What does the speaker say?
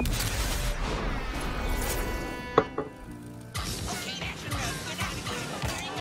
you